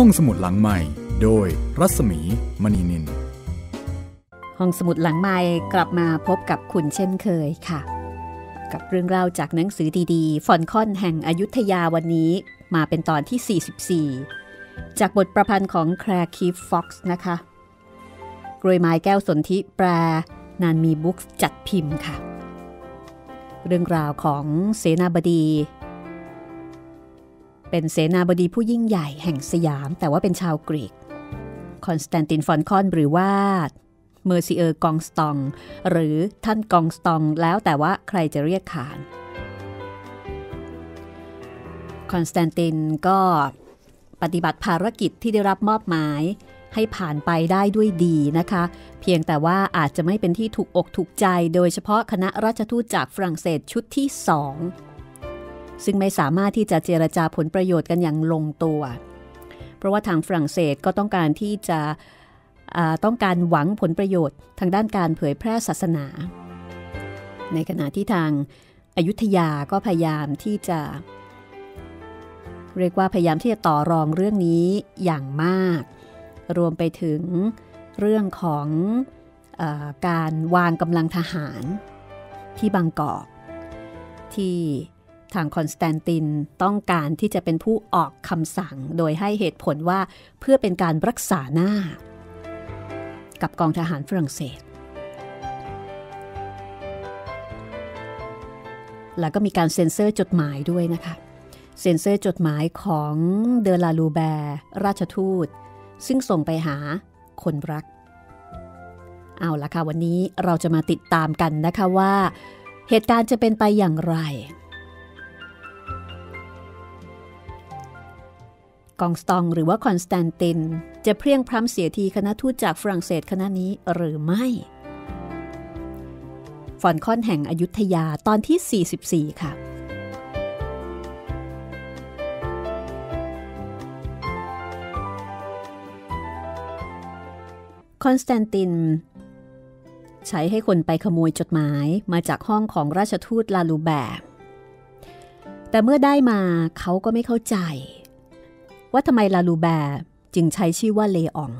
ห้องสมุดหลังไมค์ โดยรัศมีมณีนิน ห้องสมุดหลังไมค์กลับมาพบกับคุณเช่นเคยค่ะ กับเรื่องราวจากหนังสือดีๆ ฟอลคอนแห่งอยุธยาวันนี้มาเป็นตอนที่ 44 จากบทประพันธ์ของแคลร์คีฟฟ็อกซ์นะคะกล้วยไม้แก้วสนธิแปล นานมีบุ๊คส์จัดพิมพ์ค่ะ เรื่องราวของเสนาบดี เป็นเสนาบดีผู้ยิ่งใหญ่แห่งสยาม แต่ว่าเป็นชาวกรีก คอนสแตนตินฟอลคอนหรือว่า Monsieur กองสตอง หรือท่านกองสตองแล้วแต่ว่าใครจะเรียกขาน คอนสแตนตินก็ปฏิบัติภารกิจที่ได้รับมอบหมายให้ผ่านไปได้ด้วยดีนะคะ เพียงแต่ว่าอาจจะไม่เป็นที่ถูกอกถูกใจ โดยเฉพาะคณะราชทูตจากฝรั่งเศสชุดที่สอง ซึ่งไม่สามารถที่จะเจรจาผลประโยชน์กันอย่างลงตัว เพราะว่าทางฝรั่งเศสก็ต้องการที่จะต้องการหวังผลประโยชน์ ทางด้านการเผยแพร่ศาสนา ในขณะที่ทางอายุทยาก็พยายามที่จะ เรียกว่าพยายามที่จะต่อรองเรื่องนี้อย่างมาก รวมไปถึงเรื่องของอการวางกำลังทหารที่บางกอกที่ ทางคอนสแตนตินต้องการที่จะเป็นผู้ออกคำสั่ง โดยให้เหตุผลว่าเพื่อเป็นการรักษาหน้า กับกองทหารฝรั่งเศส แล้วก็มีการเซ็นเซอร์จดหมายด้วยนะคะ เซ็นเซอร์จดหมายของเดลาลูแบร์ราชทูต ซึ่งส่งไปหาคนรัก เอาละค่ะวันนี้เราจะมาติดตามกันนะคะว่า เหตุการณ์จะเป็นไปอย่างไร กองสตองหรือว่าคอนสแตนติน จะเพียงพร้ำเสียทีคณะทูตจากฝรั่งเศสคณะนี้หรือไม่ ฟอนคอนแห่งอยุธยาตอนที่ 44 ค่ะคอนสแตนติน ใช้ให้คนไปขโมยจดหมายมาจากห้องของราชทูตลาลูแบร์แต่เมื่อได้มาเขาก็ไม่เข้าใจ ว่าทำไมลาลูแบร์จึงใช้ชื่อว่าเลออง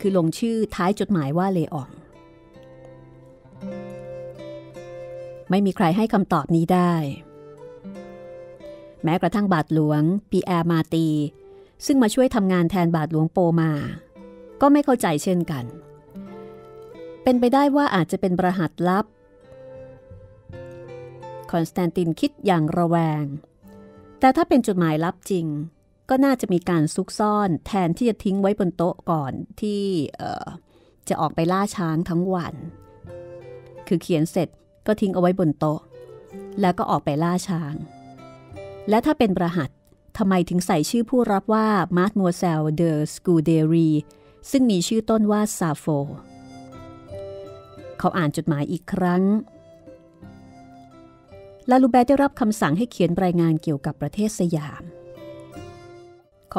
คือลงชื่อท้ายจดหมายว่าเลออง ไม่มีใครให้คำตอบนี้ได้ แม้กระทั่งบาทหลวงปีแอร์มาตี ซึ่งมาช่วยทำงานแทนบาทหลวงโปมา ก็ไม่เข้าใจเช่นกัน เป็นไปได้ว่าอาจจะเป็นประหัตลับคอนสแตนตินคิดอย่างระแวง แต่ถ้าเป็นจดหมายลับจริง ก็น่าจะมีการซุกซ่อน แทนที่จะทิ้งไว้บนโต๊ะก่อนที่จะออกไปล่าช้างทั้งวัน คือเขียนเสร็จก็ทิ้งเอาไว้บนโต๊ะ แล้วก็ออกไปล่าช้าง และถ้าเป็นประหัตทำไมถึงใส่ชื่อผู้รับว่า mademoiselle de Scudéry ซึ่งมีชื่อต้นว่าซาโฟ เขาอ่านจดหมายอีกครั้ง ลาลูแบร์ได้รับคำสั่งให้เขียนรายงานเกี่ยวกับประเทศสยาม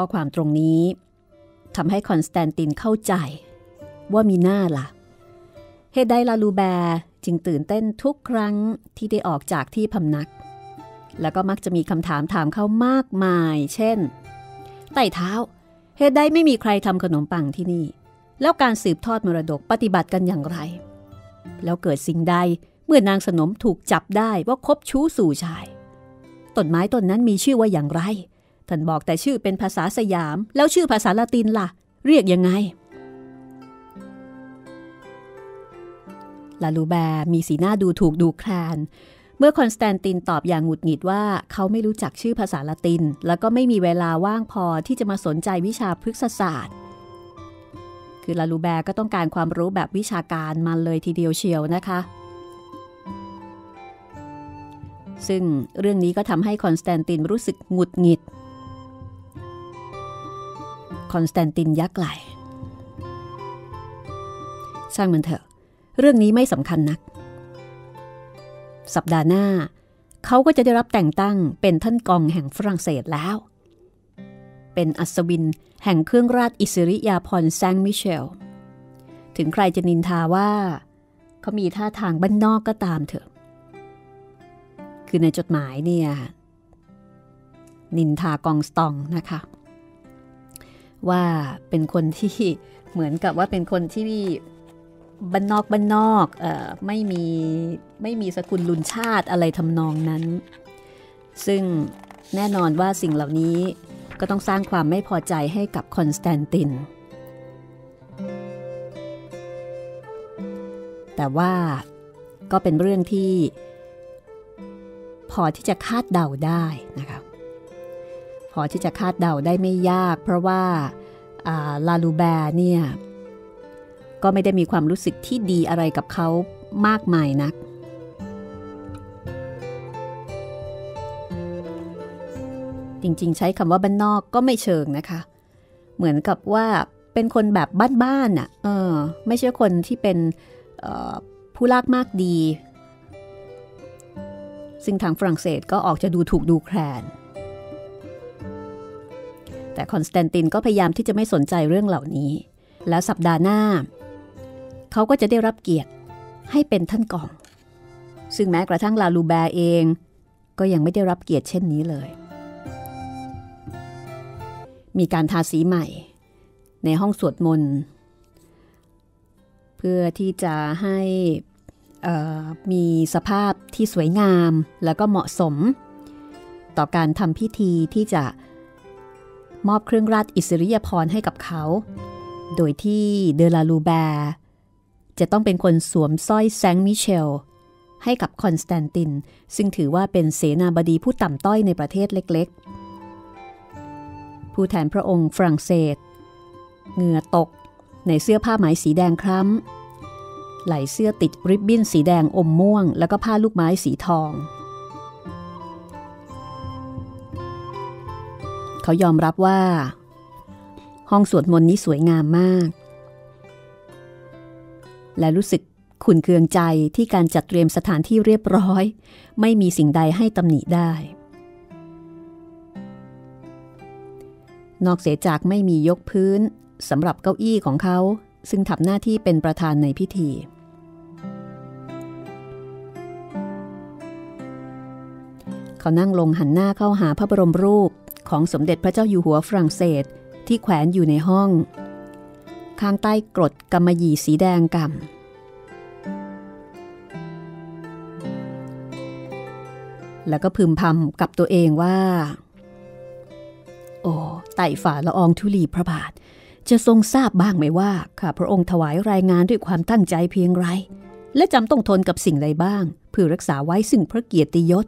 ข้อความตรงนี้ทำให้คอนสแตนตินเข้าใจ ว่ามิน่าล่ะ เหตุใดลาลูแบร์จึงตื่นเต้นทุกครั้งที่ได้ออกจากที่พำนัก แล้วก็มักจะมีคำถามถามเขามากมาย เช่น ไต่เท้า เฮดไดไม่มีใครทำขนมปังที่นี่ แล้วการสืบทอดมรดกปฏิบัติกันอย่างไร แล้วเกิดสิ่งใดเมื่อนางสนมถูกจับได้ว่าคบชู้สู่ชาย ต้นไม้ต้นนั้นมีชื่อว่าอย่างไร ท่านบอกแต่ชื่อเป็นภาษาสยาม แล้วชื่อภาษาละตินล่ะ เรียกยังไง ลาลูแบร์มีสีหน้าดูถูกดูแคลน เมื่อคอนสแตนตินตอบอย่างหงุดหงิดว่าเขาไม่รู้จักชื่อภาษาละติน แล้วก็ไม่มีเวลาว่างพอที่จะมาสนใจวิชาพฤกษศาสตร์ คือลาลูแบร์ก็ต้องการความรู้แบบวิชาการมาเลยทีเดียวเชียวนะคะซึ่งเรื่องนี้ก็ทำให้คอนสแตนตินรู้สึกหงุดหงิด คอนสแตนตินยักไหล่ช่างมันเถอะ เรื่องนี้ไม่สำคัญนัก สัปดาห์หน้า เขาก็จะได้รับแต่งตั้งเป็นท่านกองแห่งฝรั่งเศสแล้ว เป็นอัศวินแห่งเครื่องราชอิสริยาพรแซงมิเชล ถึงใครจะนินทาว่า เขามีท่าทางบ้านนอกก็ตามเถอะ คือในจดหมายเนี่ย นินทากองสตองนะคะ ว่าเป็นคนที่เหมือนกับว่าเป็นคนที่บ้านนอกบ้านนอกออไม่มีไม่มีสกุลลุนชาติอะไรทำนองนั้น ซึ่งแน่นอนว่าสิ่งเหล่านี้ก็ต้องสร้างความไม่พอใจให้กับคอนสแตนติน แต่ว่าก็เป็นเรื่องที่ พอที่จะคาดเดาได้นะคะ อที่จะคาดเดาได้ไม่ยาก เพราะว่าลาลูแบร์เนี่ยก็ไม่ได้มีความรู้สึกที่ดีอะไรกับเขามากมายนัก จริงๆ ใช้คำว่าบ้านนอกก็ไม่เชิงนะคะ เหมือนกับว่าเป็นคนแบบบ้านๆน่ะเออไม่ใช่คนที่เป็นผู้ลากมากดี ซึ่งทางฝรั่งเศสก็ออกจะดูถูกดูแคลน แต่คอนสแตนตินก็พยายามที่จะไม่สนใจเรื่องเหล่านี้ แล้วสัปดาห์หน้า เขาก็จะได้รับเกียรติให้เป็นท่านกอง ซึ่งแม้กระทั่งลาลูแบร์เอง ก็ยังไม่ได้รับเกียรติเช่นนี้เลย มีการทาสีใหม่ ในห้องสวดมนต์เพื่อที่จะให้มีสภาพที่สวยงามแล้วก็เหมาะสม ต่อการทำพิธีที่จะ มอบเครื่องราชอิสริยาภรณ์ให้กับเขา โดยที่เดลาลูแบร์จะต้องเป็นคนสวมสร้อยแซงมิเชล ให้กับคอนสแตนติน ซึ่งถือว่าเป็นเสนาบดีผู้ต่ำต้อยในประเทศเล็กๆ ผู้แทนพระองค์ฝรั่งเศส เหงื่อตกในเสื้อผ้าไหมสีแดงคล้ำไหลเสื้อติดริบบิ้นสีแดงอมม่วง แล้วก็ผ้าลูกไม้สีทอง เขายอมรับว่า ห้องสวดมนต์นี้สวยงามมาก และรู้สึกขุนเคืองใจที่การจัดเตรียมสถานที่เรียบร้อย ไม่มีสิ่งใดให้ตำหนิได้ นอกเสียจากไม่มียกพื้นสำหรับเก้าอี้ของเขา ซึ่งทำหน้าที่เป็นประธานในพิธี เขานั่งลงหันหน้าเข้าหาพระบรมรูป ของสมเด็จพระเจ้าอยู่หัวฝรั่งเศสที่แขวนอยู่ในห้อง ข้างใต้กรดกำมะหยี่สีแดงกำแล้วก็พึมพำกับตัวเองว่า โอ้ใต้ฝ่าละอองธุลีพระบาท จะทรงทราบบ้างไหมว่าข้าพระองค์ถวายรายงานด้วยความตั้งใจเพียงไร และจำต้องทนกับสิ่งใดบ้างเพื่อรักษาไว้ซึ่งพระเกียรติยศ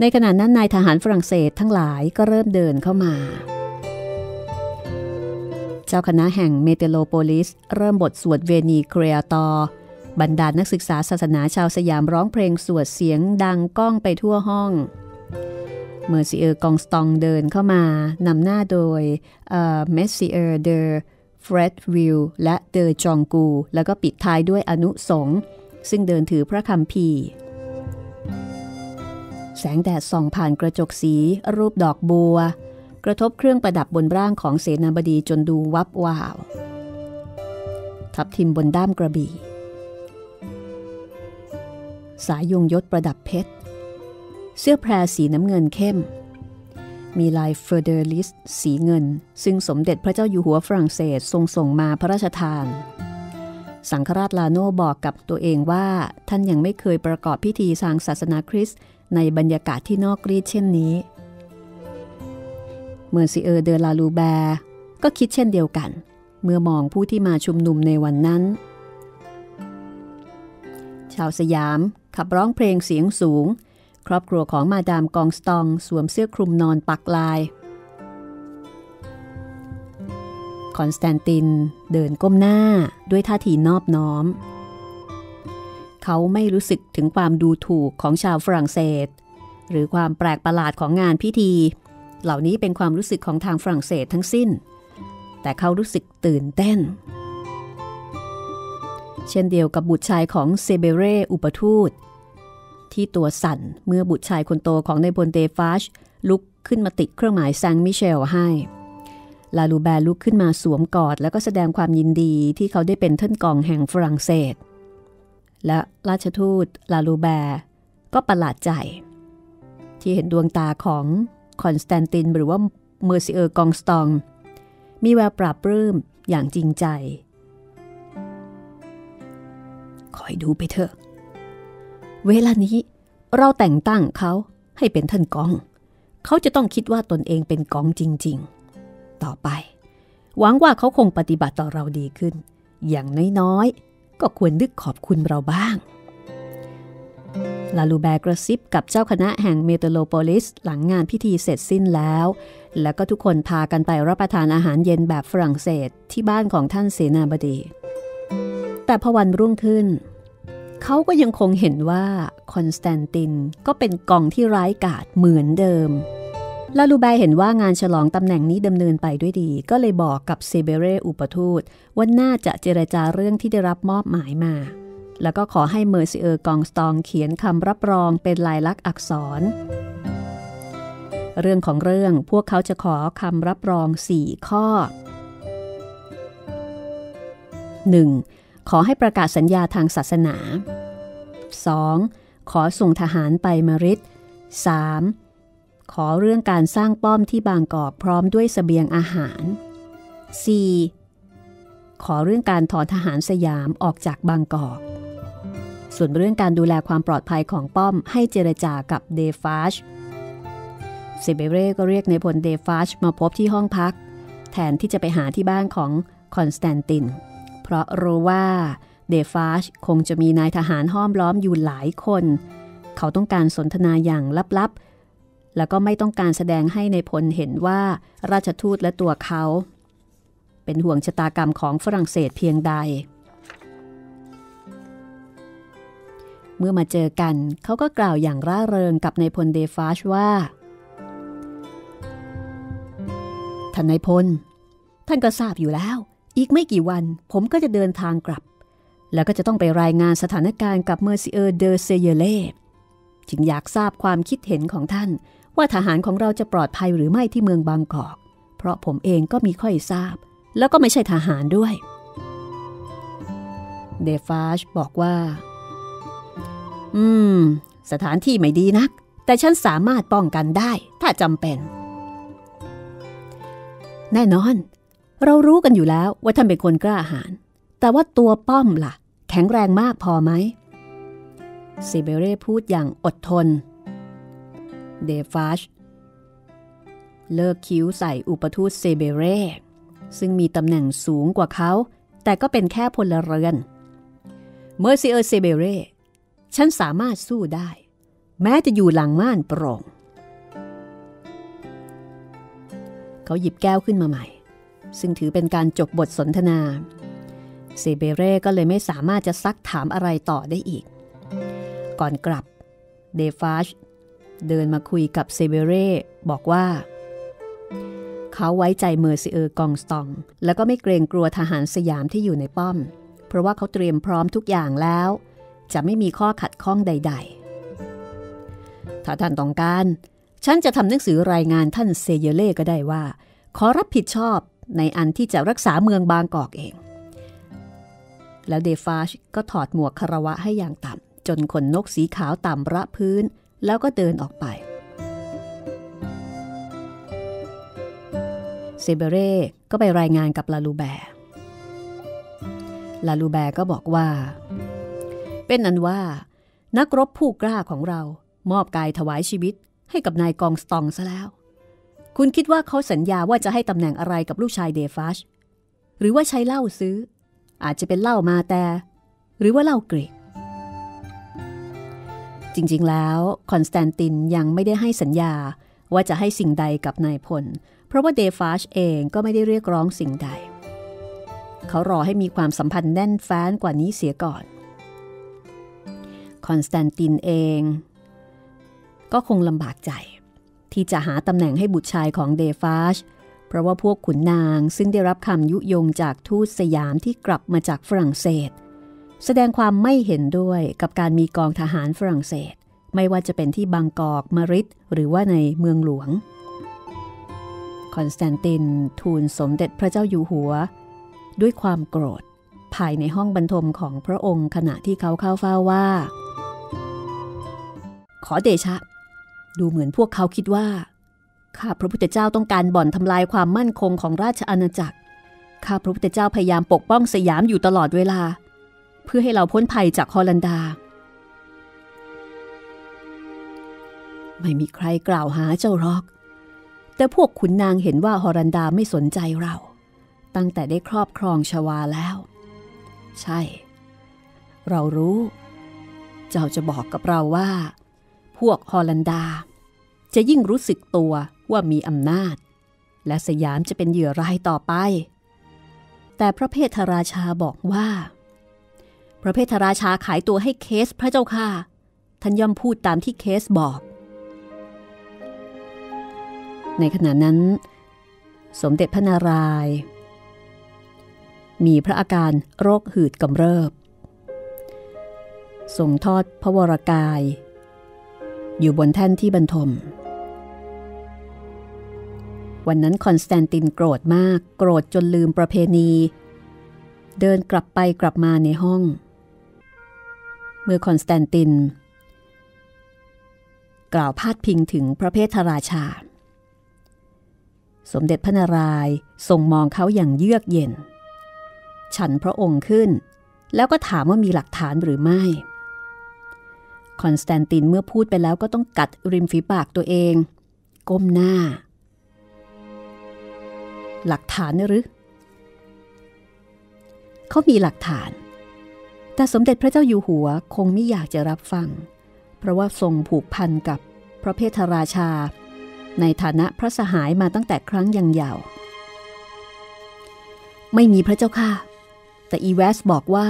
ในขณะนั้นนายทหารฝรั่งเศสทั้งหลายก็เริ่มเดินเข้ามา เจ้าคณะแห่งเมโทโลโพลิส เริ่มบทสวด Veni Creatorบรรดานักศึกษาศาสนาชาวสยามร้องเพลงสวดเสียงดังก้องไปทั่วห้อง monsieur กองสตองเดินเข้ามานำหน้าโดย monsieur เดอเฟรดวิลและเดอจองกู แล้วก็ปิดท้ายด้วยอนุสงฆ์ซึ่งเดินถือพระคัมภีร์ แสงแดดส่องผ่านกระจกสี รูปดอกบัว กระทบเครื่องประดับบนร่างของเสนาบดีจนดูวับวาว ทับทิมบนด้ามกระบี่ สายยงยศประดับเพชร เสื้อแพรสีน้ำเงินเข้ม มีลาย fleur-de-lis สีเงิน ซึ่งสมเด็จพระเจ้าอยู่หัวฝรั่งเศสทรงส่งมาพระราชทานสังฆราชลาโนบอกกับตัวเองว่าท่านยังไม่เคยประกอบพิธีทางศาสนาคริสต์ ในบรรยากาศที่นอกรีตเช่นนี้ monsieur เดลาลูแบร์ก็คิดเช่นเดียวกัน เมื่อมองผู้ที่มาชุมนุมในวันนั้น ชาวสยามขับร้องเพลงเสียงสูง ครอบครัวของมาดามกองสตองสวมเสื้อคลุมนอนปักลายคอนสแตนตินเดินก้มหน้าด้วยท่าทีนอบน้อม เขาไม่รู้สึกถึงความดูถูกของชาวฝรั่งเศส หรือความแปลกประหลาดของงานพิธี เหล่านี้เป็นความรู้สึกของทางฝรั่งเศสทั้งสิ้น แต่เขารู้สึกตื่นเต้น เช่นเดียวกับบุตรชายของเซเบเรอุปทูต ที่ตัวสั่นเมื่อบุตรชายคนโตของในบนเดฟาชลุกขึ้นมาติดเครื่องหมายแซงมิเชลให้ลาลูแบร์ลุกขึ้นมาสวมกอด แล้วก็แสดงความยินดีที่เขาได้เป็นท่านกองแห่งฝรั่งเศส และราชทูตลาลูแบร์ ก็ประหลาดใจ ที่เห็นดวงตาของคอนสแตนตินหรือว่า monsieur กองสตอง มีแววปลาบปลื้มอย่างจริงใจ คอยดูไปเถอะ เวลานี้เราแต่งตั้งเขาให้เป็นท่านกอง เขาจะต้องคิดว่าตนเองเป็นกองจริง ๆ ต่อไป หวังว่าเขาคงปฏิบัติต่อเราดีขึ้น อย่างน้อยๆ ก็ควรนึกขอบคุณเราบ้าง ลาลูแบร์กระซิบกับเจ้าคณะแห่งเมโทโลโพลิสหลังงานพิธีเสร็จสิ้นแล้ว แล้วก็ทุกคนพากันไปรับประทานอาหารเย็นแบบฝรั่งเศสที่บ้านของท่านเสนาบดี แต่พอวันรุ่งขึ้น เขาก็ยังคงเห็นว่าคอนสแตนตินก็เป็นกองที่ร้ายกาจเหมือนเดิม ลาลูแบร์เห็นว่างานฉลองตำแหน่งนี้ดำเนินไปด้วยดี ก็เลยบอกกับเซเบเรอุปทูตว่าน่าจะเจรจาเรื่องที่ได้รับมอบหมายมา แล้วก็ขอให้เมอร์ซิเออร์กองสตองเขียนคำรับรองเป็นลายลักษณ์อักษร เรื่องของเรื่องพวกเขาจะขอคำรับรอง 4 ข้อ 1. ขอให้ประกาศสัญญาทางศาสนา 2. ขอส่งทหารไปมาริด 3. ขอเรื่องการสร้างป้อมที่บางกอกพร้อมด้วยสเสบียงอาหาร 4. ขอเรื่องการถอนทหารสยามออกจากบางกอก ส่วนเรื่องการดูแลความปลอดภัยของป้อมให้เจรจากับเดฟาชเซเบเร่ก็เรียกนายพลเดฟาชมาพบที่ห้องพัก แทนที่จะไปหาที่บ้านของคอนสแตนติน เพราะรู้ว่าเดฟาชคงจะมีนายทหารห้อมล้อมอยู่หลายคน เขาต้องการสนทนาอย่างลับๆ แล้วก็ไม่ต้องการแสดงให้นายพลเห็นว่าราชทูตและตัวเขา เป็นห่วงชะตากรรมของฝรั่งเศสเพียงใด เมื่อมาเจอกันเขาก็กล่าวอย่างร่าเริงกับนายพลเดฟาชว่า ท่านนายพล ท่านก็ทราบอยู่แล้ว อีกไม่กี่วันผมก็จะเดินทางกลับ แล้วก็จะต้องไปรายงานสถานการณ์กับเมอร์ซิเออร์เดอเซเยเล่จึงอยากทราบความคิดเห็นของท่าน ว่าทหารของเราจะปลอดภัยหรือไม่ที่เมืองบางกอก เพราะผมเองก็มีค่อยทราบ แล้วก็ไม่ใช่ทหารด้วย เดฟาชบอกว่า อืม สถานที่ไม่ดีนัก แต่ฉันสามารถป้องกันได้ ถ้าจำเป็น แน่นอน เรารู้กันอยู่แล้วว่าท่านเป็นคนกล้าหาญ แต่ว่าตัวป้อมละ่ะ แข็งแรงมากพอไหมเซเบเร่พูดอย่างอดทน เดฟาชเลิกคิ้วใส่อุปทูตเซเบเรซึ่งมีตำแหน่งสูงกว่าเขา แต่ก็เป็นแค่พลเรือน เมอร์ซิเออร์เซเบเรฉันสามารถสู้ได้ แม้จะอยู่หลังม่านโปร่งเขาหยิบแก้วขึ้นมาใหม่ ซึ่งถือเป็นการจบบทสนทนาเซเบเร่ก็เลยไม่สามารถจะซักถามอะไรต่อได้อีก ก่อนกลับ เดฟาช เดินมาคุยกับเซเบเร่บอกว่า เขาไว้ใจเมอร์ซิเออร์กองสตอง แล้วก็ไม่เกรงกลัวทหารสยามที่อยู่ในป้อม เพราะว่าเขาเตรียมพร้อมทุกอย่างแล้ว จะไม่มีข้อขัดข้องใด ๆ ถ้าท่านต้องการ ฉันจะทำหนังสือรายงานท่านเซเยเล่ก็ได้ว่า ขอรับผิดชอบในอันที่จะรักษาเมืองบางกอกเอง แล้วเดฟาชก็ถอดหมวกคารวะให้อย่างต่ำจนขนนกสีขาวต่ำระพื้น แล้วก็เดินออกไป เซเบเร่ก็ไปรายงานกับลาลูแบร์ลาลูแบร์ก็บอกว่า เป็นนั้นว่า นักรบผู้กล้าของเรามอบกายถวายชีวิตให้กับนายกองสตองซะแล้ว คุณคิดว่าเขาสัญญาว่าจะให้ตำแหน่งอะไรกับลูกชายเดฟัชหรือว่าใช้เหล้าซื้อ อาจจะเป็นเหล้ามาแต่ หรือว่าเหล้าเกรก จริงๆแล้วคอนสแตนตินยังไม่ได้ให้สัญญาว่าจะให้สิ่งใดกับนายพล เพราะว่าเดฟาชเองก็ไม่ได้เรียกร้องสิ่งใด เขารอให้มีความสัมพันธ์แน่นแฟ้นกว่านี้เสียก่อน คอนสแตนตินเอง ก็คงลำบากใจ ที่จะหาตำแหน่งให้บุตรชายของเดฟาชเพราะว่าพวกขุนนางซึ่งได้รับคำยุยงจากทูตสยามที่กลับมาจากฝรั่งเศส แสดงความไม่เห็นด้วยกับการมีกองทหารฝรั่งเศส ไม่ว่าจะเป็นที่บางกอกมาริดหรือว่าในเมืองหลวง คอนสแตนตินทูลสมเด็จพระเจ้าอยู่หัว ด้วยความโกรธ ภายในห้องบรรทมของพระองค์ขณะที่เขาเข้าเฝ้าว่า ขอเดชะ ดูเหมือนพวกเขาคิดว่าข้าพระพุทธเจ้าต้องการบ่อนทำลายความมั่นคงของราชอาณาจักรข้าพระพุทธเจ้าพยายามปกป้องสยามอยู่ตลอดเวลา เพื่อให้เราพ้นภัยจากฮอลันดา ไม่มีใครกล่าวหาเจ้าหรอก แต่พวกขุนนางเห็นว่าฮอลันดาไม่สนใจเรา ตั้งแต่ได้ครอบครองชวาแล้ว ใช่ เรารู้ เจ้าจะบอกกับเราว่า พวกฮอลันดา จะยิ่งรู้สึกตัวว่ามีอำนาจ และสยามจะเป็นเหยื่อรายต่อไป แต่พระเพทราชาบอกว่า พระเพทราชาขายตัวให้เคสพระเจ้าค่ะ ท่านย่อมพูดตามที่เคสบอก ในขณะนั้น สมเด็จพระนารายณ์มีพระอาการโรคหืดกำเริบ ทรงทอดพระวรากาย อยู่บนแท่นที่บรรทม วันนั้นคอนสแตนตินโกรธมาก โกรธจนลืมประเพณี เดินกลับไปกลับมาในห้อง เมื่อคอนสแตนติน กล่าวพาดพิงถึงพระเพทราชา สมเด็จพระนารายณ์ทรงมองเขาอย่างเยือกเย็น ฉันพระองค์ขึ้น แล้วก็ถามว่ามีหลักฐานหรือไม่ คอนสแตนตินเมื่อพูดไปแล้วก็ต้องกัดริมฝีปากตัวเอง ก้มหน้า หลักฐานหรือ เขามีหลักฐาน แต่สมเด็จพระเจ้าอยู่หัวคงไม่อยากจะรับฟัง เพราะว่าทรงผูกพันกับพระเพทราชา ในฐานะพระสหายมาตั้งแต่ครั้งยังยาว ไม่มีพระเจ้าค่ะ แต่อีเวสบอกว่า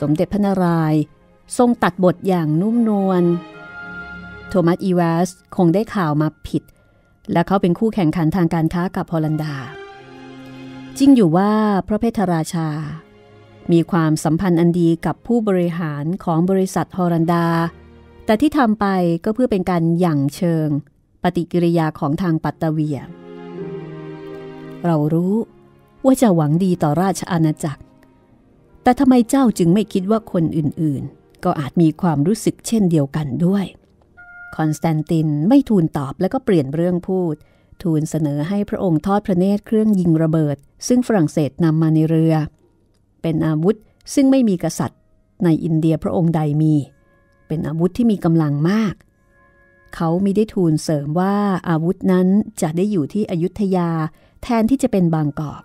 สมเด็จพระนารายณ์ทรงตัดบทอย่างนุ่มนวล โทมัสอีเวสคงได้ข่าวมาผิด และเขาเป็นคู่แข่งขันทางการค้ากับฮอลันดา จริงอยู่ว่าพระเพทราชา มีความสัมพันธ์อันดีกับผู้บริหารของบริษัทฮอลันดา แต่ที่ทำไปก็เพื่อเป็นการหยั่งเชิง ปฏิกิริยาของทางปัตตาเวีย เรารู้ว่าจะหวังดีต่อราชอาณาจักร แต่ทำไมเจ้าจึงไม่คิดว่าคนอื่นๆ ก็อาจมีความรู้สึกเช่นเดียวกันด้วย คอนสแตนตินไม่ทูลตอบแล้วก็เปลี่ยนเรื่องพูด ทูลเสนอให้พระองค์ทอดพระเนตรเครื่องยิงระเบิด ซึ่งฝรั่งเศสนำมาในเรือ เป็นอาวุธซึ่งไม่มีกษัตริย์ ในอินเดียพระองค์ใดมี เป็นอาวุธที่มีกำลังมาก เขามิได้ทูลเสริมว่าอาวุธนั้นจะได้อยู่ที่อยุธยาแทนที่จะเป็นบางกอก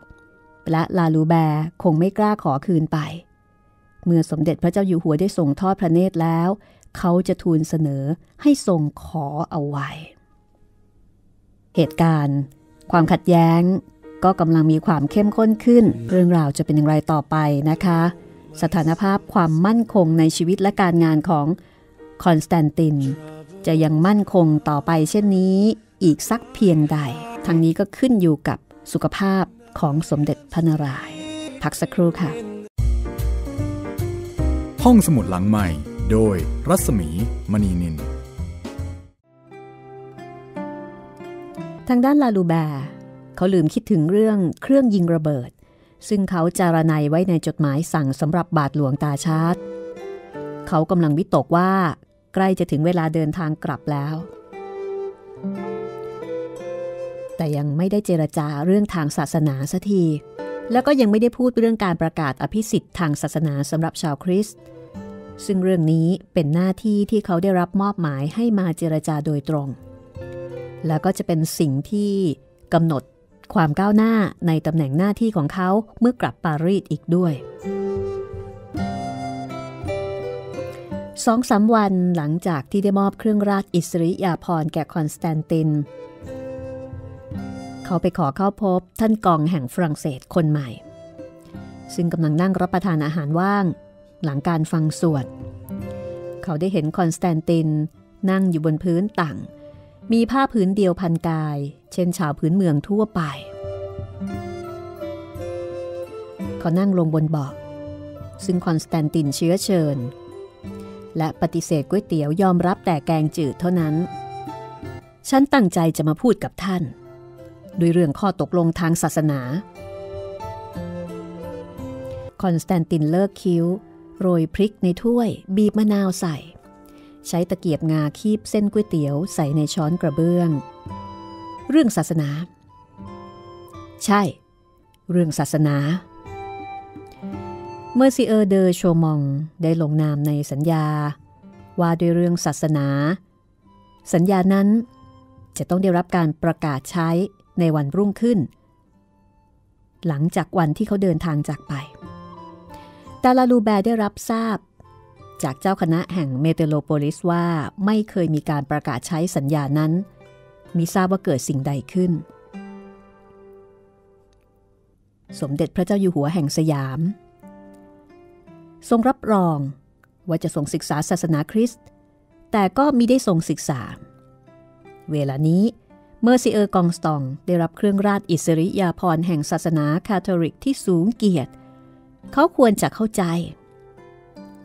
และลาลูแบร์คงไม่กล้าขอคืนไป เมื่อสมเด็จพระเจ้าอยู่หัวได้ส่งทอดพระเนตรแล้ว เขาจะทูลเสนอให้ทรงขอเอาไว้ เหตุการณ์ ความขัดแย้ง ก็กำลังมีความเข้มข้นขึ้น เรื่องราวจะเป็นอย่างไรต่อไปนะคะ สถานภาพความมั่นคงในชีวิตและการงานของคอนสแตนติน จะยังมั่นคงต่อไปเช่นนี้อีกสักเพียงใด ทั้งนี้ก็ขึ้นอยู่กับสุขภาพของสมเด็จพระนารายณ์พักสักครู่ค่ะ ห้องสมุดหลังใหม่ โดยรัศมีมณีนิน ทางด้านลาลูแบร์เขาลืมคิดถึงเรื่องเครื่องยิงระเบิด ซึ่งเขาจารนัยไว้ในจดหมายสั่งสำหรับบาทหลวงตาชาร์ตเขากำลังวิตกว่า ใกล้จะถึงเวลาเดินทางกลับแล้ว แต่ยังไม่ได้เจรจาเรื่องทางศาสนาสักที แล้วก็ยังไม่ได้พูดเรื่องการประกาศอภิสิทธิ์ทางศาสนาสำหรับชาวคริสต์ซึ่งเรื่องนี้เป็นหน้าที่ที่เขาได้รับมอบหมายให้มาเจรจาโดยตรง แล้วก็จะเป็นสิ่งที่กำหนดความก้าวหน้าในตำแหน่งหน้าที่ของเขาเมื่อกลับปารีสอีกด้วยสองสามวันหลังจากที่ได้มอบเครื่องราชอิสริยาภรณ์แก่คอนสแตนติน เขาไปขอเข้าพบท่านกงต์แห่งฝรั่งเศสคนใหม่ ซึ่งกำลังนั่งรับประทานอาหารว่าง หลังการฟังสวด เขาได้เห็นคอนสแตนตินนั่งอยู่บนพื้นต่าง มีผ้าผืนเดียวพันกาย เช่นชาวพื้นเมืองทั่วไป เขานั่งลงบนเบาะซึ่งคอนสแตนตินเชื้อเชิญ และปฏิเสธก๋วยเตี๋ยวยอมรับแต่แกงจืดเท่านั้น ฉันตั้งใจจะมาพูดกับท่าน ด้วยเรื่องข้อตกลงทางศาสนาคอนสแตนตินเลิกคิ้ว โรยพริกในถ้วย บีบมะนาวใส่ ใช้ตะเกียบงาคีบเส้นก๋วยเตี๋ยวใส่ในช้อนกระเบื้อง เรื่องศาสนา ใช่ เรื่องศาสนา เมอร์ซิเออร์เดอโชมองได้ลงนามในสัญญา ว่าด้วยเรื่องศาสนา สัญญานั้นจะต้องได้รับการประกาศใช้ในวันรุ่งขึ้น หลังจากวันที่เขาเดินทางจากไป แต่ลาลูแบร์ได้รับทราบ จากเจ้าคณะแห่งเมเทโลโพลิสว่าไม่เคยมีการประกาศใช้สัญญานั้นมิทราบว่าเกิดสิ่งใดขึ้น สมเด็จพระเจ้าอยู่หัวแห่งสยาม ทรงรับรองว่าจะทรงศึกษาศาสนาคริสต์ แต่ก็มิได้ทรงศึกษา เวลานี้เมอร์ซิเออร์กองสตองได้รับเครื่องราชอิสริยาภรณ์แห่งศาสนาคาทอลิกที่สูงเกียรติ เขาควรจะเข้าใจ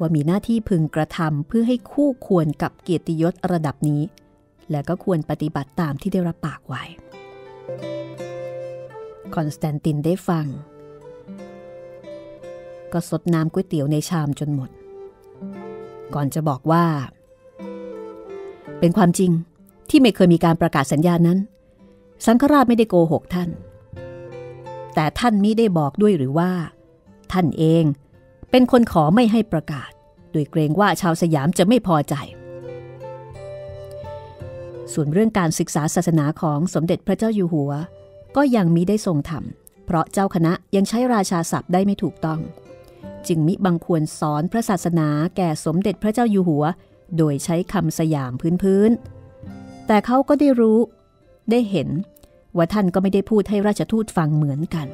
ว่ามีหน้าที่พึงกระทำเพื่อให้คู่ควรกับเกียรติยศระดับนี้ และก็ควรปฏิบัติตามที่ได้รับปากไว้ คอนสแตนตินได้ฟัง ก็ซดน้ำก๋วยเตี๋ยวในชามจนหมด ก่อนจะบอกว่า เป็นความจริงที่ไม่เคยมีการประกาศสัญญานั้น สังฆราชไม่ได้โกหกท่าน แต่ท่านมิได้บอกด้วยหรือว่า ท่านเอง เป็นคนขอไม่ให้ประกาศ โดยเกรงว่าชาวสยามจะไม่พอใจ ส่วนเรื่องการศึกษาศาสนาของสมเด็จพระเจ้าอยู่หัว ก็ยังมิได้ทรงทำเพราะเจ้าคณะยังใช้ราชาศัพท์ได้ไม่ถูกต้อง จึงมิบังควรสอนพระศาสนาแก่สมเด็จพระเจ้าอยู่หัว โดยใช้คำสยามพื้นๆแต่เขาก็ได้รู้ ได้เห็นว่าท่านก็ไม่ได้พูดให้ราชทูตฟังเหมือนกัน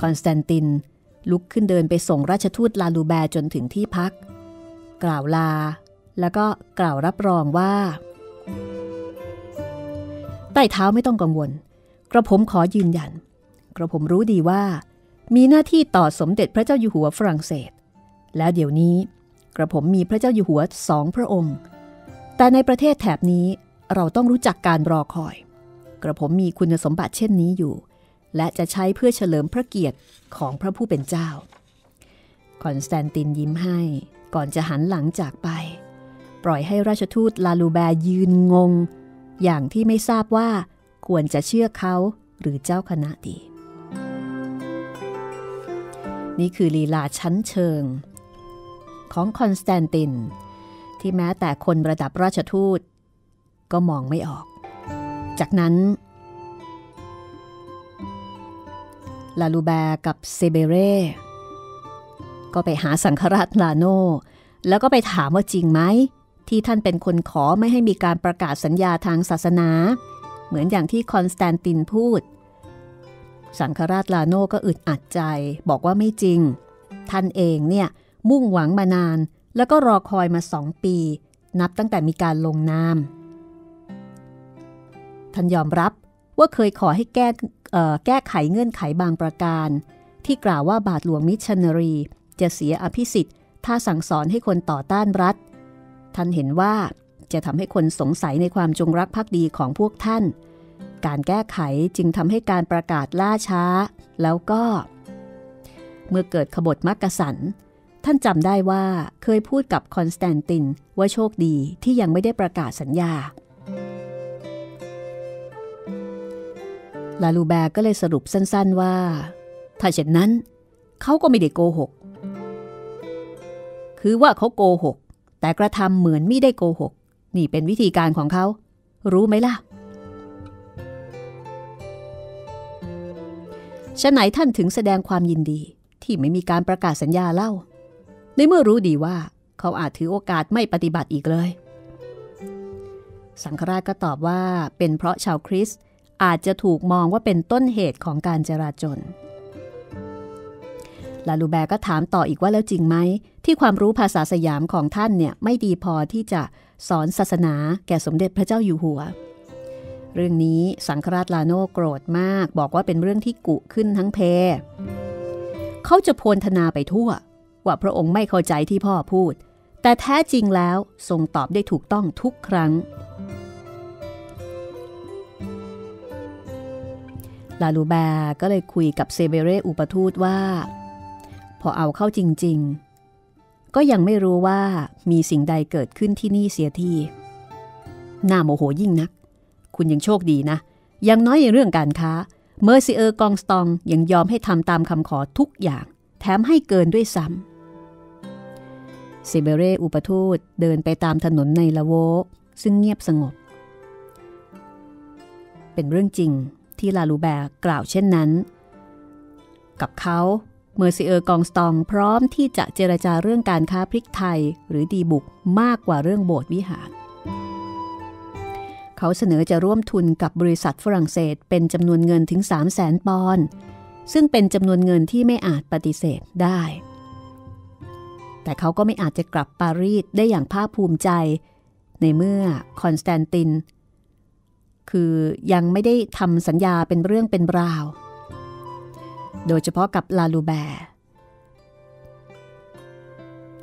คอนสแตนติน ลุกขึ้นเดินไปส่งราชทูตลาลูแบร์จนถึงที่พัก กล่าวลา แล้วก็กล่าวรับรองว่า ใต้เท้าไม่ต้องกังวล กระผมขอยืนยัน กระผมรู้ดีว่า มีหน้าที่ต่อสมเด็จพระเจ้าอยู่หัวฝรั่งเศส และเดี๋ยวนี้ กระผมมีพระเจ้าอยู่หัวสองพระองค์ แต่ในประเทศแถบนี้เราต้องรู้จักการรอคอย กระผมมีคุณสมบัติเช่นนี้อยู่ และจะใช้เพื่อเฉลิมพระเกียรติของพระผู้เป็นเจ้า คอนสแตนตินยิ้มให้ก่อนจะหันหลังจากไป ปล่อยให้ราชทูตลาลูแบร์ยืนงง อย่างที่ไม่ทราบว่าควรจะเชื่อเขาหรือเจ้าคณะดี นี่คือลีลาชั้นเชิง ของคอนสแตนติน ที่แม้แต่คนระดับราชทูต ก็มองไม่ออก จากนั้น ลาลูแบร์กับเซเบเร่ก็ไปหาสังฆราชลาโนแล้วก็ไปถามว่าจริงไหม ที่ท่านเป็นคนขอไม่ให้มีการประกาศสัญญาทางศาสนา เหมือนอย่างที่คอนสแตนตินพูด สังฆราชลาโนก็อึดอัดใจบอกว่าไม่จริง ท่านเองเนี่ยมุ่งหวังมานาน แล้วก็รอคอยมาสองปี นับตั้งแต่มีการลงนามท่านยอมรับ ว่าเคยขอให้แก้แก้ไขเงื่อนไขบางประการ ที่กล่าวว่าบาทหลวงมิชันนารี จะเสียอภิสิทธิ์ ถ้าสั่งสอนให้คนต่อต้านรัฐ ท่านเห็นว่าจะทำให้คนสงสัยในความจงรักภักดีของพวกท่าน การแก้ไขจึงทำให้การประกาศล่าช้า แล้วก็ เมื่อเกิดขบฏมักกะสัน ท่านจำได้ว่าเคยพูดกับคอนสแตนตินว่าโชคดีที่ยังไม่ได้ประกาศสัญญา ลาลูแบร์ก็เลยสรุปสั้นๆว่า ถ้าเช่นนั้น เขาก็ไม่ได้โกหก คือว่าเขาโกหก แต่กระทำเหมือนไม่ได้โกหก นี่เป็นวิธีการของเขา รู้ไหมล่ะฉะไหนท่านถึงแสดงความยินดีที่ไม่มีการประกาศสัญญาเล่า ในเมื่อรู้ดีว่าเขาอาจถือโอกาสไม่ปฏิบัติอีกเลย สังฆราชก็ตอบว่าเป็นเพราะชาวคริสต์ อาจจะถูกมองว่าเป็นต้นเหตุของการจราจนลาลูแบร์ก็ถามต่ออีกว่าแล้วจริงไหม ที่ความรู้ภาษาสยามของท่านเนี่ย ไม่ดีพอที่จะสอนศาสนาแก่สมเด็จพระเจ้าอยู่หัว เรื่องนี้สังฆราชลาโนโกรธมาก บอกว่าเป็นเรื่องที่กุขึ้นทั้งเพ เขาจะโพลธนาไปทั่ว ว่าพระองค์ไม่เข้าใจที่พ่อพูด แต่แท้จริงแล้วทรงตอบได้ถูกต้องทุกครั้ง ลาลูแบร์ก็เลยคุยกับเซเบเรอุปทูตว่า พอเอาเข้าจริง ๆ ก็ยังไม่รู้ว่ามีสิ่งใดเกิดขึ้นที่นี่เสียทีน่าโมโหยิ่งนัก คุณยังโชคดีนะ ยังน้อยในเรื่องการค้า เมอร์ซิเออร์กองสตองยังยอมให้ทำตามคำขอทุกอย่าง แถมให้เกินด้วยซ้ำเซเบเรอุปทูตเดินไปตามถนนในละโว้ซึ่งเงียบสงบ เป็นเรื่องจริง ที่ลาลูแบร์กล่าวเช่นนั้น กับเขาเมอร์ซิเออร์กองสตองพร้อมที่จะเจรจาเรื่องการค้าพริกไทยหรือดีบุกมากกว่าเรื่องโบสถ์วิหาร เขาเสนอจะร่วมทุนกับบริษัทฝรั่งเศสเป็นจำนวนเงินถึง 3 0 0แสนปอนด์ซึ่งเป็นจำนวนเงินที่ไม่อาจปฏิเสธได้ แต่เขาก็ไม่อาจจะกลับปารีสได้อย่างภาคภูมิใจ ในเมื่อคอนสแตนติน คือยังไม่ได้ทำสัญญาเป็นเรื่องเป็นราว โดยเฉพาะกับลาลูแบร์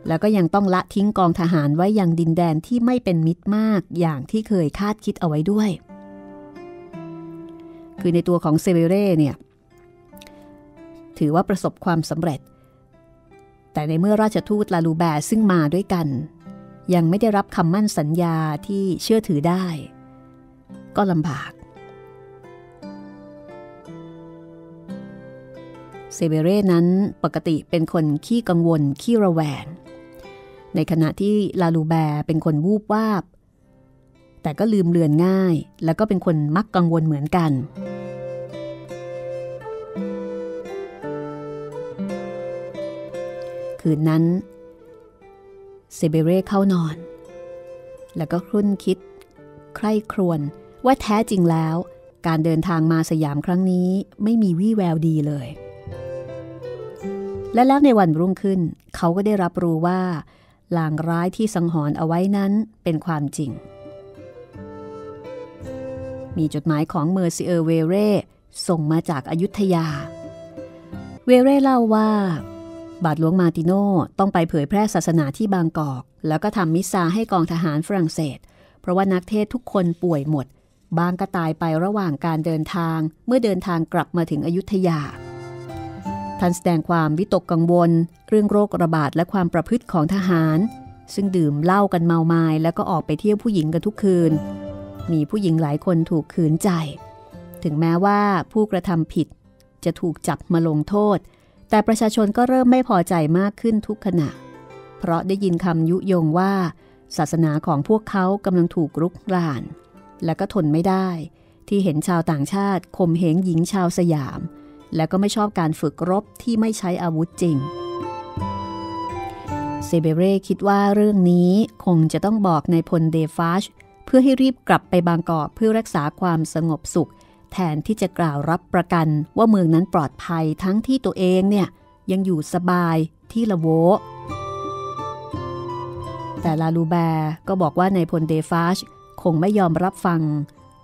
แล้วก็ยังต้องละทิ้งกองทหารไว้ยังดินแดนที่ไม่เป็นมิตรมากอย่างที่เคยคาดคิดเอาไว้ด้วย คือในตัวของเซเวเร่เนี่ยถือว่าประสบความสำเร็จ แต่ในเมื่อราชทูตลาลูแบร์ซึ่งมาด้วยกัน ยังไม่ได้รับคำมั่นสัญญาที่เชื่อถือได้ ก็ลำบาก เซเบเร่นั้นปกติเป็นคนขี้กังวล ขี้ระแวง ในขณะที่ลาลูแบร์เป็นคนวูบวาบ แต่ก็ลืมเลือนง่าย แล้วก็เป็นคนมักกังวลเหมือนกันคืนนั้นเซเบเร่เข้านอน แล้วก็ครุ่นคิด ใคร่ครวญ ว่าแท้จริงแล้ว การเดินทางมาสยามครั้งนี้ไม่มีวี่แววดีเลย และแล้วในวันรุ่งขึ้น เขาก็ได้รับรู้ว่าลางร้ายที่สังหรณ์เอาไว้นั้นเป็นความจริง มีจดหมายของเมอร์ซิเออร์เวเร่ส่งมาจากอยุธยา เวเร่เล่าว่า บาทหลวงมาติโนต้องไปเผยแพร่ศาสนาที่บางกอก แล้วก็ทำมิสซาให้กองทหารฝรั่งเศส เพราะว่านักเทศทุกคนป่วยหมด บางก็ตายไประหว่างการเดินทางเมื่อเดินทางกลับมาถึงอยุธยา ท่านแสดงความวิตกกังวล เรื่องโรคระบาดและความประพฤติของทหาร ซึ่งดื่มเหล้ากันเมาไมา้แล้วก็ออกไปเที่ยวผู้หญิงกันทุกคืน มีผู้หญิงหลายคนถูกขืนใจ ถึงแม้ว่าผู้กระทำผิดจะถูกจับมาลงโทษ แต่ประชาชนก็เริ่มไม่พอใจมากขึ้นทุกขณะ เพราะได้ยินคำยุยงว่า ศาสนาของพวกเขากำลังถูกรุกราน และก็ทนไม่ได้ ที่เห็นชาวต่างชาติข่มเหงหญิงชาวสยาม และก็ไม่ชอบการฝึกรบที่ไม่ใช้อาวุธจริงเซเบเร่คิดว่าเรื่องนี้คงจะต้องบอกในพลเดฟาชเพื่อให้รีบกลับไปบางกอกเพื่อรักษาความสงบสุข แทนที่จะกล่าวรับประกันว่าเมืองนั้นปลอดภัยทั้งที่ตัวเองเนี่ยยังอยู่สบายที่ละโว แต่ลาลูแบร์ก็บอกว่าในพลเดฟาช คงไม่ยอมรับฟัง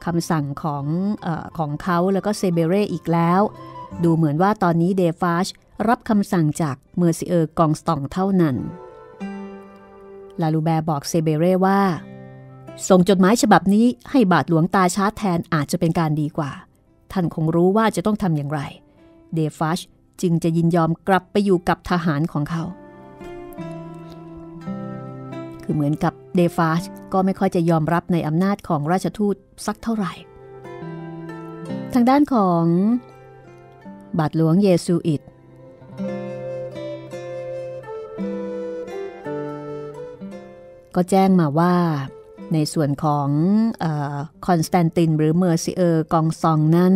คำสั่งของอของเขาแล้วก็เซเบเรอีกแล้ว ดูเหมือนว่าตอนนี้เดฟาชรับคำสั่งจากเมอร์ซิเออร์กองสตองเท่านั้น ลาลูแบร์บอกเซเบเรว่า ส่งจดหมายฉบับนี้ให้บาทหลวงตาชาร์แทนอาจจะเป็นการดีกว่า ท่านคงรู้ว่าจะต้องทำอย่างไร เดฟาชจึงจะยินยอมกลับไปอยู่กับทหารของเขา คือเหมือนกับเดฟาชก็ไม่ค่อยจะยอมรับในอำนาจของราชทูตสักเท่าไหร่ ทางด้านของบาทหลวงเยซูอิต ก็แจ้งมาว่าในส่วนของคอนสแตนตินหรือเมอร์ซิเออร์กองสตองนั้น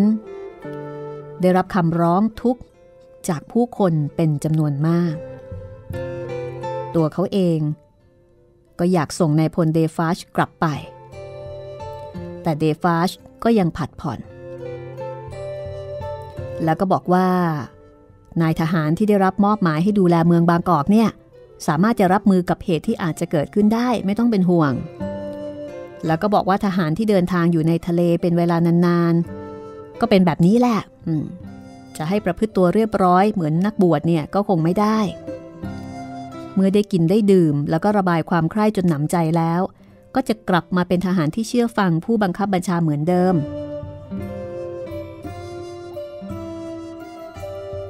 ได้รับคำร้องทุกข์จากผู้คนเป็นจำนวนมาก ตัวเขาเอง ก็อยากส่งนายพลเดฟาชกลับไป แต่เดฟาชก็ยังผัดผ่อน แล้วก็บอกว่า นายทหารที่ได้รับมอบหมายให้ดูแลเมืองบางกอกเนี่ย สามารถจะรับมือกับเหตุที่อาจจะเกิดขึ้นได้ไม่ต้องเป็นห่วง แล้วก็บอกว่าทหารที่เดินทางอยู่ในทะเลเป็นเวลานานๆ ก็เป็นแบบนี้แหละจะให้ประพฤติตัวเรียบร้อยเหมือนนักบวชเนี่ยก็คงไม่ได้ เมื่อได้กินได้ดื่ม แล้วก็ระบายความใคร่จนหนำใจแล้ว ก็จะกลับมาเป็นทหารที่เชื่อฟังผู้บังคับบัญชาเหมือนเดิม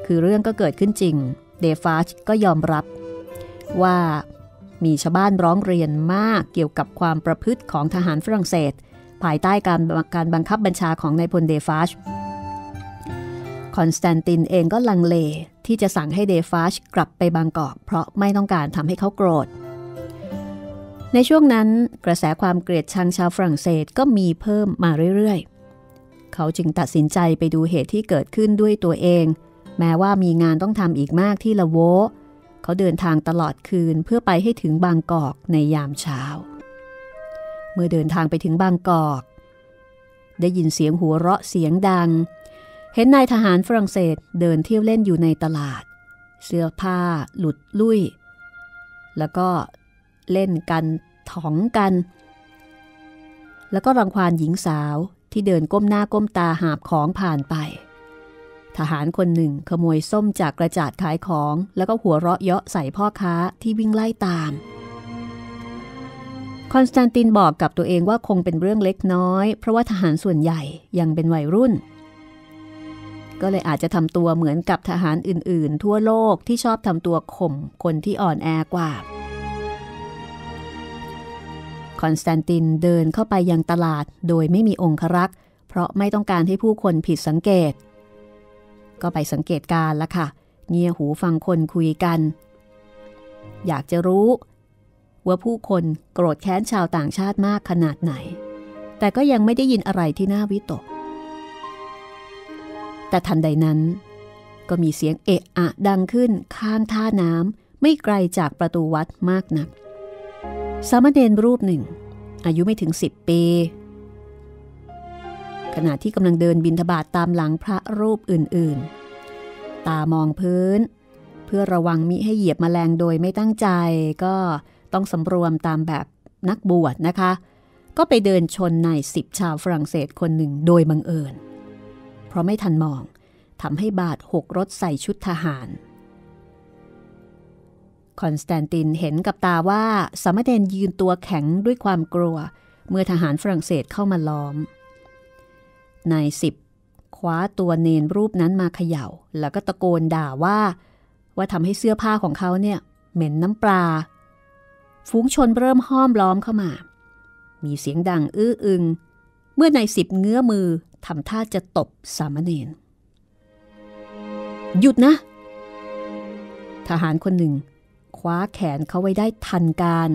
คือเรื่องก็เกิดขึ้นจริง เดฟาชก็ยอมรับว่ามีชาวบ้านร้องเรียนมากเกี่ยวกับความประพฤติของทหารฝรั่งเศส ภายใต้การการบังคับบัญชาของนายพลเดฟาช คอนสแตนตินเองก็ลังเลที่จะสั่งให้เดฟาชกลับไปบางกอก เพราะไม่ต้องการทำให้เขาโกรธ ในช่วงนั้นกระแสความเกลียดชังชาวฝรั่งเศสก็มีเพิ่มมาเรื่อยๆ เขาจึงตัดสินใจไปดูเหตุที่เกิดขึ้นด้วยตัวเอง แม้ว่ามีงานต้องทำอีกมากที่ละโวเขาเดินทางตลอดคืนเพื่อไปให้ถึงบางกอกในยามเช้า เมื่อเดินทางไปถึงบางกอก ได้ยินเสียงหัวเราะเสียงดัง เห็นนายทหารฝรั่งเศสเดินเที่ยวเล่นอยู่ในตลาด เสื้อผ้า หลุดลุ่ย แล้วก็เล่นกันถองกัน แล้วก็รังควานหญิงสาวที่เดินก้มหน้าก้มตาหาบของผ่านไป ทหารคนหนึ่งขโมยส้มจากกระจาดขายของ แล้วก็หัวเราะเยาะใส่พ่อค้าที่วิ่งไล่ตาม คอนสแตนตินบอกกับตัวเองว่าคงเป็นเรื่องเล็กน้อย เพราะว่าทหารส่วนใหญ่ยังเป็นวัยรุ่น ก็เลยอาจจะทำตัวเหมือนกับทหารอื่นๆ ทั่วโลกที่ชอบทำตัวข่มคนที่อ่อนแอกว่าคอนสแตนตินเดินเข้าไปยังตลาดโดยไม่มีองครักษ์ เพราะไม่ต้องการให้ผู้คนผิดสังเกต ก็ไปสังเกตการละค่ะ เงียหูฟังคนคุยกัน อยากจะรู้ ว่าผู้คนโกรธแค้นชาวต่างชาติมากขนาดไหน แต่ก็ยังไม่ได้ยินอะไรที่น่าวิตก แต่ทันใดนั้น ก็มีเสียงเอะอะดังขึ้นข้างท่าน้ำไม่ไกลจากประตูวัดมากนัก สามเณรรูปหนึ่ง อายุไม่ถึงสิบปี ขณะที่กำลังเดินบินทบาทตามหลังพระรูปอื่นๆ ตามองพื้น เพื่อระวังมิให้เหยียบมแมลงโดยไม่ตั้งใจก็ต้องสำรวมตามแบบนักบวชนะคะ ก็ไปเดินชนนายสิบชาวฝรั่งเศสคนหนึ่งโดยบังเอิญ เพราะไม่ทันมองทำให้บาดหกรถใส่ชุดทหาร คอนสแตนตินเห็นกับตาว่าสามเณรยืนตัวแข็งด้วยความกลัว เมื่อทหารฝรั่งเศสเข้ามาล้อมนายสิบคว้าตัวเนนรูปนั้นมาเขยา่า แล้วก็ตะโกนด่าว่า ว่าทำให้เสื้อผ้าของเขาเนี่ย เหม็นน้ำปลา ฝูงชนเริ่มห้อมล้อมเข้ามา มีเสียงดังอื้ออึง เมื่อนายสิบเงื้อมือ ทำท่าจะตบสามเณรหยุดนะ ทหารคนหนึ่ง คว้าแขนเขาไว้ได้ทันการ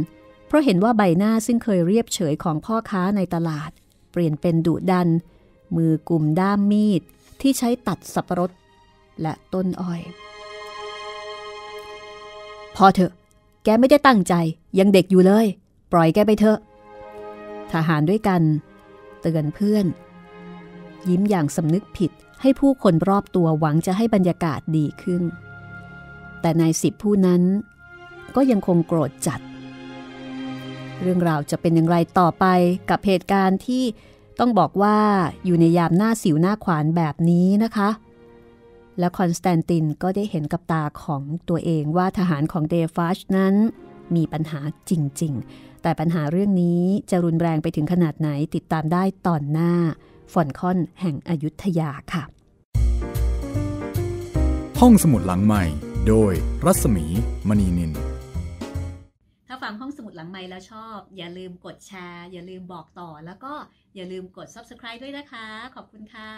เพราะเห็นว่าใบหน้าซึ่งเคยเรียบเฉยของพ่อค้าในตลาด เปลี่ยนเป็นดุดัน มือกลุ่มด้ามมีดที่ใช้ตัดสับปะรด และต้นอ้อย พอเถอะ แกไม่ได้ตั้งใจยังเด็กอยู่เลย ปล่อยแกไปเถอะ ทหารด้วยกัน เตือนเพื่อน ยิ้มอย่างสำนึกผิดให้ผู้คนรอบตัวหวังจะให้บรรยากาศดีขึ้น แต่นายสิบผู้นั้น ก็ยังคงโกรธจัด เรื่องราวจะเป็นอย่างไรต่อไปกับเหตุการณ์ที่ต้องบอกว่าอยู่ในยามหน้าสิวหน้าขวานแบบนี้นะคะ และคอนสแตนตินก็ได้เห็นกับตาของตัวเองว่าทหารของเดฟาชนั้น มีปัญหาจริง ๆ แต่ปัญหาเรื่องนี้จะรุนแรงไปถึงขนาดไหนติดตามได้ตอนหน้า ฟอนคอนแห่งอยุธยาค่ะ ห้องสมุดหลังใหม่ โดยรัศมีมณีนินถ้าฟังห้องสมุดหลังใหม่แล้วชอบ อย่าลืมกดแชร์ อย่าลืมบอกต่อ แล้วก็อย่าลืมกด subscribe ด้วยนะคะ ขอบคุณค่ะ